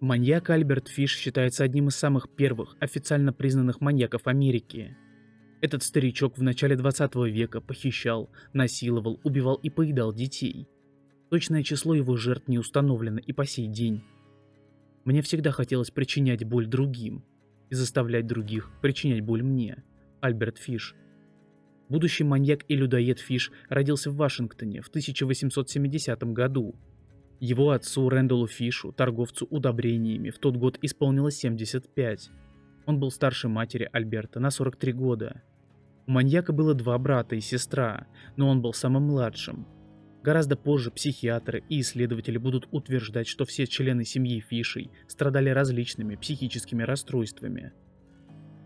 Маньяк Альберт Фиш считается одним из самых первых официально признанных маньяков Америки. Этот старичок в начале 20 века похищал, насиловал, убивал и поедал детей. Точное число его жертв не установлено и по сей день. Мне всегда хотелось причинять боль другим и заставлять других причинять боль мне. Альберт Фиш. Будущий маньяк и людоед Фиш родился в Вашингтоне в 1870 году. Его отцу Рэндаллу Фишу, торговцу удобрениями, в тот год исполнилось 75. Он был старше матери Альберта на 43 года. У маньяка было два брата и сестра, но он был самым младшим. Гораздо позже психиатры и исследователи будут утверждать, что все члены семьи Фишей страдали различными психическими расстройствами –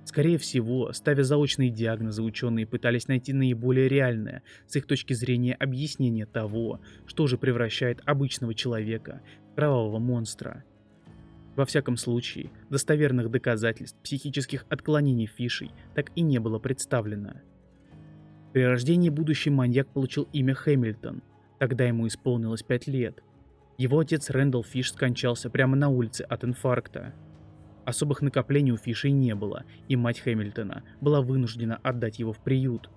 Скорее всего, ставя заочные диагнозы, ученые пытались найти наиболее реальное, с их точки зрения, объяснение того, что же превращает обычного человека в кровавого монстра. Во всяком случае, достоверных доказательств психических отклонений Фишей так и не было представлено. При рождении будущий маньяк получил имя Хэмилтон, тогда ему исполнилось 5 лет. Его отец Рэндалл Фиш скончался прямо на улице от инфаркта. Особых накоплений у Фишей не было, и мать Хэмилтона была вынуждена отдать его в приют.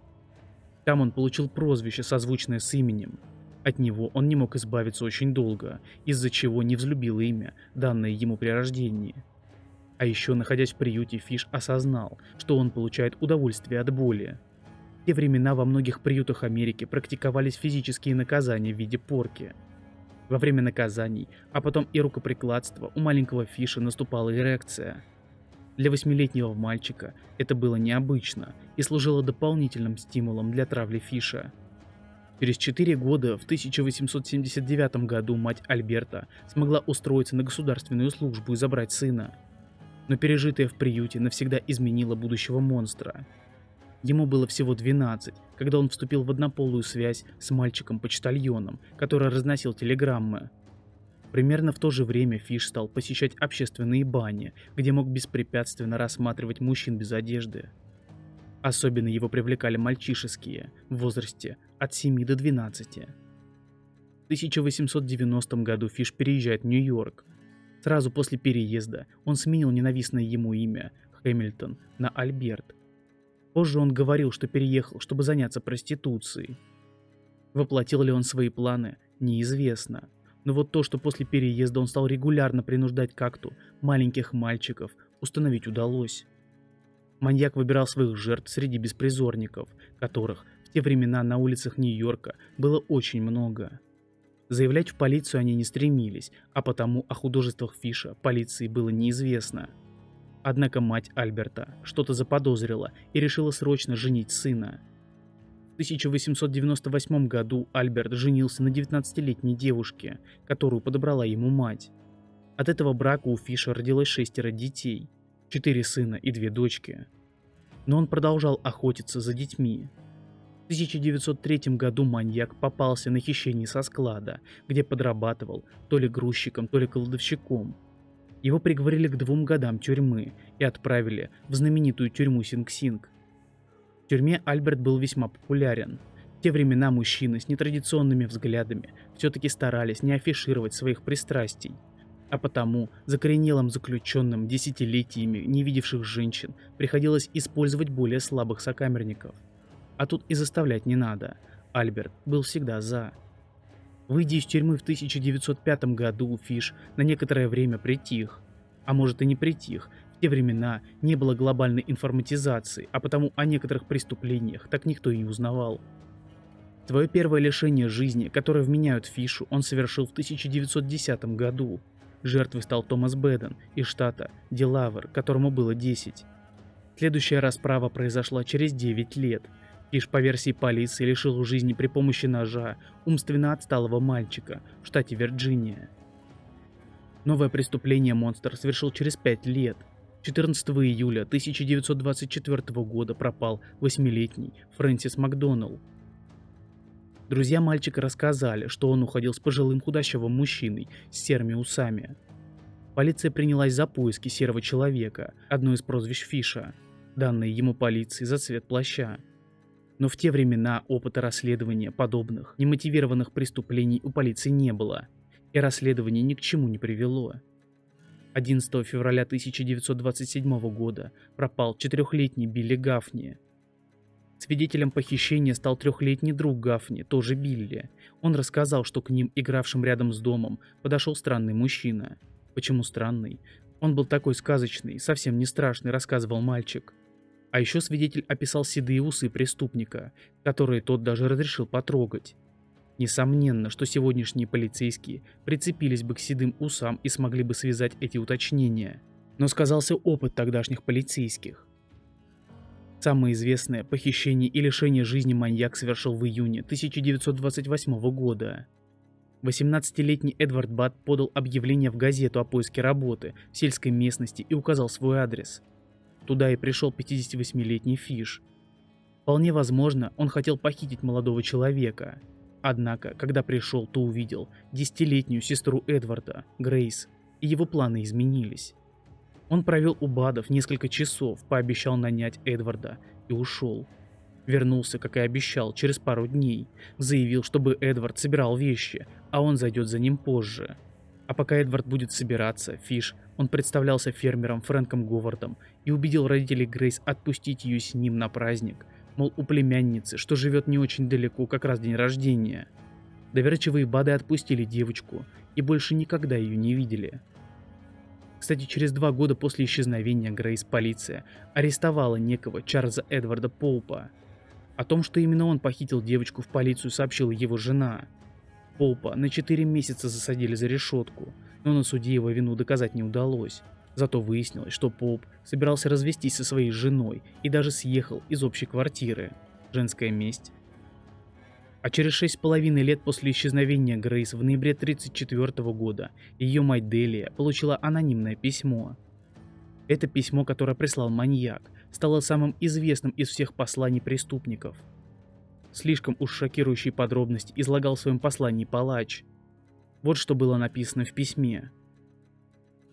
Там он получил прозвище, созвучное с именем. От него он не мог избавиться очень долго, из-за чего не взлюбил имя, данное ему при рождении. А еще, находясь в приюте, Фиш осознал, что он получает удовольствие от боли. В те времена во многих приютах Америки практиковались физические наказания в виде порки – во время наказаний, а потом и рукоприкладства у маленького Фиша наступала эрекция. Для восьмилетнего мальчика это было необычно и служило дополнительным стимулом для травли Фиша. Через 4 года, в 1879 году, мать Альберта смогла устроиться на государственную службу и забрать сына. Но пережитое в приюте навсегда изменило будущего монстра – Ему было всего 12, когда он вступил в однополую связь с мальчиком-почтальоном, который разносил телеграммы. Примерно в то же время Фиш стал посещать общественные бани, где мог беспрепятственно рассматривать мужчин без одежды. Особенно его привлекали мальчишеские, в возрасте от 7 до 12. В 1890 году Фиш переезжает в Нью-Йорк. Сразу после переезда он сменил ненавистное ему имя Хэмилтон на Альберт Позже он говорил, что переехал, чтобы заняться проституцией. Воплотил ли он свои планы, неизвестно. Но вот то, что после переезда он стал регулярно принуждать как-то маленьких мальчиков, установить удалось. Маньяк выбирал своих жертв среди беспризорников, которых в те времена на улицах Нью-Йорка было очень много. Заявлять в полицию они не стремились, а потому о художествах Фиша полиции было неизвестно – Однако мать Альберта что-то заподозрила и решила срочно женить сына. В 1898 году Альберт женился на 19-летней девушке, которую подобрала ему мать. От этого брака у Фиша родилось шестеро детей, четыре сына и две дочки. Но он продолжал охотиться за детьми. В 1903 году маньяк попался на хищение со склада, где подрабатывал то ли грузчиком, то ли кладовщиком – его приговорили к двум годам тюрьмы и отправили в знаменитую тюрьму Синг-Синг. В тюрьме Альберт был весьма популярен. В те времена мужчины с нетрадиционными взглядами все-таки старались не афишировать своих пристрастий. А потому закоренелым заключенным десятилетиями не видевших женщин приходилось использовать более слабых сокамерников. А тут и заставлять не надо. Альберт был всегда за. Выйдя из тюрьмы в 1905 году, Фиш на некоторое время притих. А может и не притих, в те времена не было глобальной информатизации, а потому о некоторых преступлениях так никто и не узнавал. Свое первое лишение жизни, которое вменяют Фишу, он совершил в 1910 году. Жертвой стал Томас Бэден из штата Делавер, которому было 10. Следующая расправа произошла через 9 лет – Иш по версии полиции лишил жизни при помощи ножа умственно отсталого мальчика в штате Вирджиния. Новое преступление монстр совершил через 5 лет. 14 июля 1924 года пропал восьмилетний Фрэнсис Макдоналл. Друзья мальчика рассказали, что он уходил с пожилым худощавым мужчиной с серыми усами. Полиция принялась за поиски серого человека, одно из прозвищ Фиша, данные ему полиции за цвет плаща. Но в те времена опыта расследования подобных немотивированных преступлений у полиции не было, и расследование ни к чему не привело. 11 февраля 1927 года пропал четырехлетний Билли Гафни. Свидетелем похищения стал трехлетний друг Гафни, тоже Билли. Он рассказал, что к ним, игравшим рядом с домом, подошел странный мужчина. Почему странный? Он был такой сказочный, совсем не страшный, рассказывал мальчик. А еще свидетель описал седые усы преступника, которые тот даже разрешил потрогать. Несомненно, что сегодняшние полицейские прицепились бы к седым усам и смогли бы связать эти уточнения. Но сказался опыт тогдашних полицейских. Самое известное похищение и лишение жизни маньяк совершил в июне 1928 года. 18-летний Эдвард Бат подал объявление в газету о поиске работы в сельской местности и указал свой адрес. Туда и пришел 58-летний Фиш. Вполне возможно, он хотел похитить молодого человека – Однако, когда пришел, то увидел десятилетнюю сестру Эдварда, Грейс, и его планы изменились. Он провел у Бадов несколько часов, пообещал нанять Эдварда и ушел. Вернулся, как и обещал, через пару дней. Заявил, чтобы Эдвард собирал вещи, а он зайдет за ним позже. А пока Эдвард будет собираться, Фиш, он представлялся фермером Фрэнком Говардом и убедил родителей Грейс отпустить ее с ним на праздник – Мол, у племянницы, что живет не очень далеко, как раз день рождения. Доверчивые бады отпустили девочку и больше никогда ее не видели. Кстати, через два года после исчезновения Грейс полиция арестовала некого Чарльза Эдварда Поупа. О том, что именно он похитил девочку в полицию, сообщила его жена. Поупа на 4 месяца засадили за решетку, но на суде его вину доказать не удалось. Зато выяснилось, что Поп собирался развестись со своей женой и даже съехал из общей квартиры. Женская месть. А через шесть с половиной лет после исчезновения Грейс в ноябре 1934 года ее мать Делия получила анонимное письмо. Это письмо, которое прислал маньяк, стало самым известным из всех посланий преступников. Слишком уж шокирующие подробности излагал в своем послании палач. Вот что было написано в письме.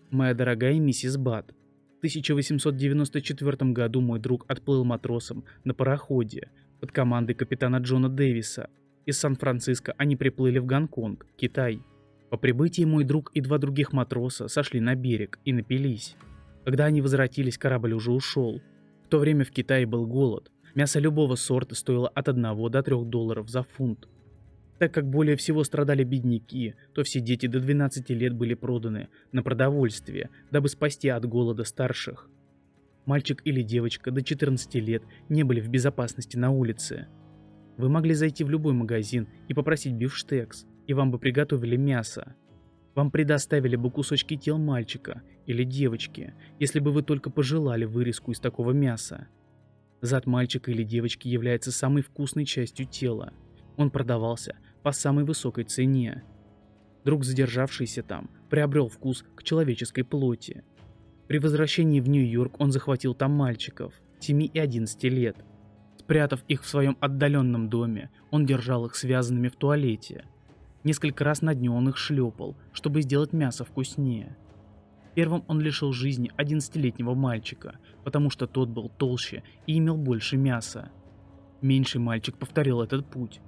Моя дорогая миссис Бат, в 1894 году мой друг отплыл матросом на пароходе под командой капитана Джона Дэвиса. Из Сан-Франциско они приплыли в Гонконг, Китай. По прибытии мой друг и два других матроса сошли на берег и напились. Когда они возвратились, корабль уже ушел. В то время в Китае был голод. Мясо любого сорта стоило от 1 до 3 долларов за фунт. Так как более всего страдали бедняки, то все дети до 12 лет были проданы на продовольствие, дабы спасти от голода старших. Мальчик или девочка до 14 лет не были в безопасности на улице. Вы могли зайти в любой магазин и попросить бифштекс, и вам бы приготовили мясо. Вам предоставили бы кусочки тел мальчика или девочки, если бы вы только пожелали вырезку из такого мяса. Зад мальчика или девочки является самой вкусной частью тела. Он продавался по самой высокой цене. Друг, задержавшийся там, приобрел вкус к человеческой плоти. При возвращении в Нью-Йорк он захватил там мальчиков 7 и 11 лет. Спрятав их в своем отдаленном доме, он держал их связанными в туалете. Несколько раз на дню он их шлепал, чтобы сделать мясо вкуснее. Первым он лишил жизни 11-летнего мальчика, потому что тот был толще и имел больше мяса. Меньший мальчик повторил этот путь,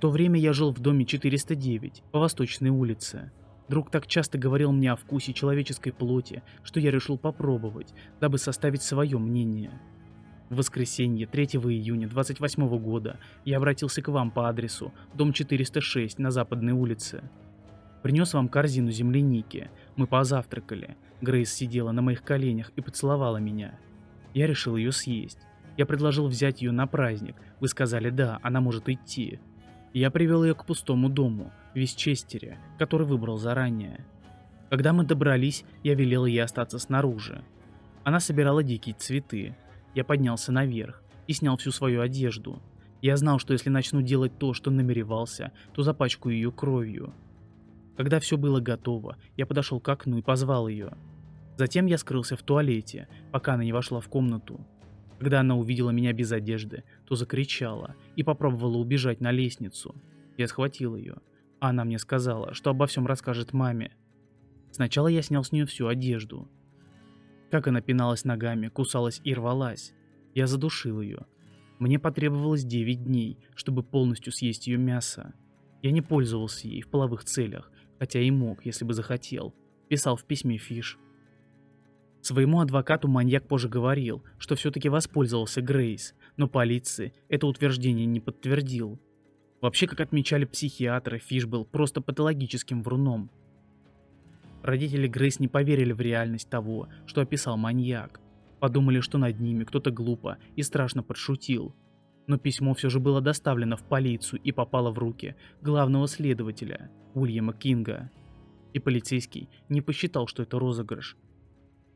то время я жил в доме 409 по Восточной улице. Друг так часто говорил мне о вкусе человеческой плоти, что я решил попробовать, дабы составить свое мнение. В воскресенье 3 июня 28 года я обратился к вам по адресу дом 406 на Западной улице. Принес вам корзину земляники, мы позавтракали. Грейс сидела на моих коленях и поцеловала меня. Я решил ее съесть. Я предложил взять ее на праздник. Вы сказали «да, она может идти». Я привел ее к пустому дому, в Вестчестере, который выбрал заранее. Когда мы добрались, я велел ей остаться снаружи. Она собирала дикие цветы. Я поднялся наверх и снял всю свою одежду. Я знал, что если начну делать то, что намеревался, то запачкаю ее кровью. Когда все было готово, я подошел к окну и позвал ее. Затем я скрылся в туалете, пока она не вошла в комнату. Когда она увидела меня без одежды, то закричала и попробовала убежать на лестницу. Я схватил ее. Она мне сказала, что обо всем расскажет маме. Сначала я снял с нее всю одежду. Как она пиналась ногами, кусалась и рвалась. Я задушил ее. Мне потребовалось 9 дней, чтобы полностью съесть ее мясо. Я не пользовался ей в половых целях, хотя и мог, если бы захотел. Писал в письме Фиш. Своему адвокату маньяк позже говорил, что все-таки воспользовался Грейс, но полиции это утверждение не подтвердил. Вообще, как отмечали психиатры, Фиш был просто патологическим вруном. Родители Грейс не поверили в реальность того, что описал маньяк. Подумали, что над ними кто-то глупо и страшно подшутил. Но письмо все же было доставлено в полицию и попало в руки главного следователя, Уильяма Кинга. И полицейский не посчитал, что это розыгрыш,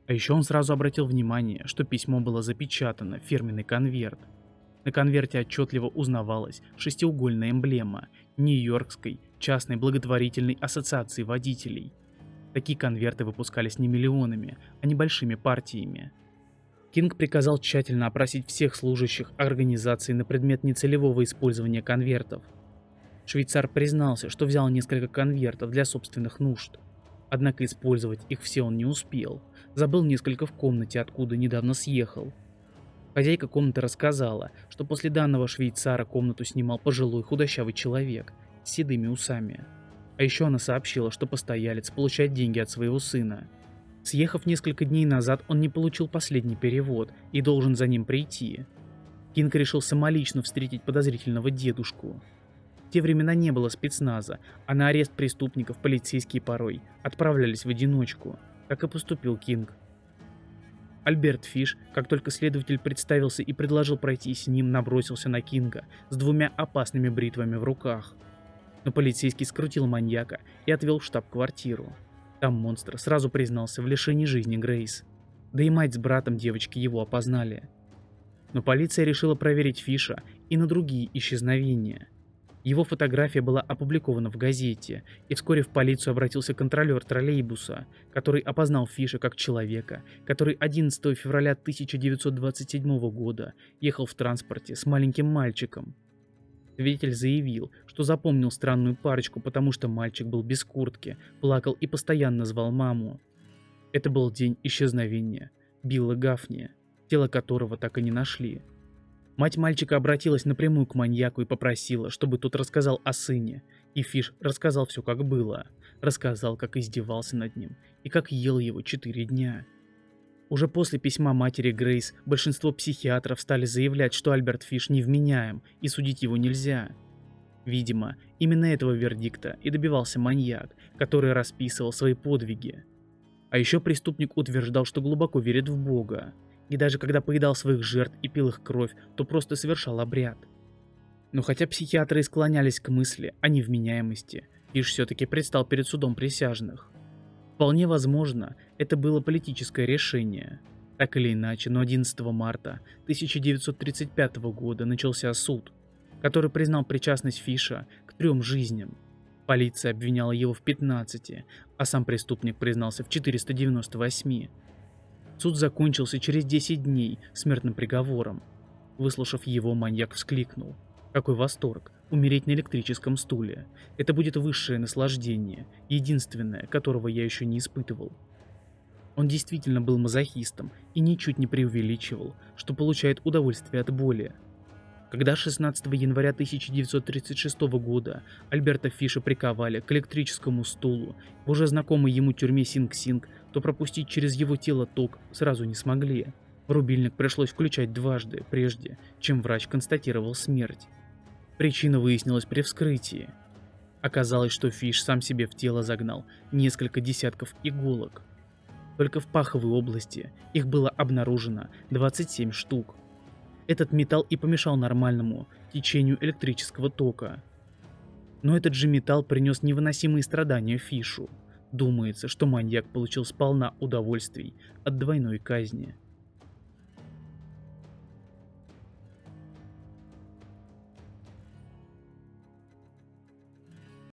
а еще он сразу обратил внимание, что письмо было запечатано в фирменный конверт. На конверте отчетливо узнавалась шестиугольная эмблема Нью-Йоркской частной благотворительной ассоциации водителей. Такие конверты выпускались не миллионами, а небольшими партиями. Кинг приказал тщательно опросить всех служащих организации на предмет нецелевого использования конвертов. Швейцар признался, что взял несколько конвертов для собственных нужд. Однако использовать их все он не успел. Забыл несколько в комнате, откуда недавно съехал. Хозяйка комнаты рассказала, что после данного швейцара комнату снимал пожилой худощавый человек с седыми усами. А еще она сообщила, что постоялец получает деньги от своего сына. Съехав несколько дней назад, он не получил последний перевод и должен за ним прийти. Кинг решил самолично встретить подозрительного дедушку те времена не было спецназа, а на арест преступников полицейские порой отправлялись в одиночку, как и поступил Кинг. Альберт Фиш, как только следователь представился и предложил пройти с ним, набросился на Кинга с двумя опасными бритвами в руках. Но полицейский скрутил маньяка и отвел в штаб-квартиру. Там монстр сразу признался в лишении жизни Грейс. Да и мать с братом девочки его опознали. Но полиция решила проверить Фиша и на другие исчезновения – его фотография была опубликована в газете, и вскоре в полицию обратился контролер троллейбуса, который опознал Фиша как человека, который 11 февраля 1927 года ехал в транспорте с маленьким мальчиком. Свидетель заявил, что запомнил странную парочку, потому что мальчик был без куртки, плакал и постоянно звал маму. Это был день исчезновения Билла Гафни, тело которого так и не нашли. Мать мальчика обратилась напрямую к маньяку и попросила, чтобы тот рассказал о сыне. И Фиш рассказал все как было. Рассказал, как издевался над ним и как ел его четыре дня. Уже после письма матери Грейс большинство психиатров стали заявлять, что Альберт Фиш невменяем и судить его нельзя. Видимо, именно этого вердикта и добивался маньяк, который расписывал свои подвиги. А еще преступник утверждал, что глубоко верит в Бога, и даже когда поедал своих жертв и пил их кровь, то просто совершал обряд. Но хотя психиатры и склонялись к мысли о невменяемости, Фиш все-таки предстал перед судом присяжных. Вполне возможно, это было политическое решение. Так или иначе, но 11 марта 1935 года начался суд, который признал причастность Фиша к трем жизням. Полиция обвиняла его в 15, а сам преступник признался в 498. Суд закончился через 10 дней смертным приговором. Выслушав его, маньяк вскликнул. Какой восторг! Умереть на электрическом стуле. Это будет высшее наслаждение, единственное, которого я еще не испытывал. Он действительно был мазохистом и ничуть не преувеличивал, что получает удовольствие от боли. Когда 16 января 1936 года Альберта Фиша приковали к электрическому стулу в уже знакомой ему тюрьме Синг-Синг, то пропустить через его тело ток сразу не смогли. Рубильник пришлось включать дважды, прежде чем врач констатировал смерть. Причина выяснилась при вскрытии. Оказалось, что Фиш сам себе в тело загнал несколько десятков иголок. Только в паховой области их было обнаружено 27 штук. Этот металл и помешал нормальному течению электрического тока. Но этот же металл принес невыносимые страдания Фишу. Думается, что маньяк получил сполна удовольствий от двойной казни.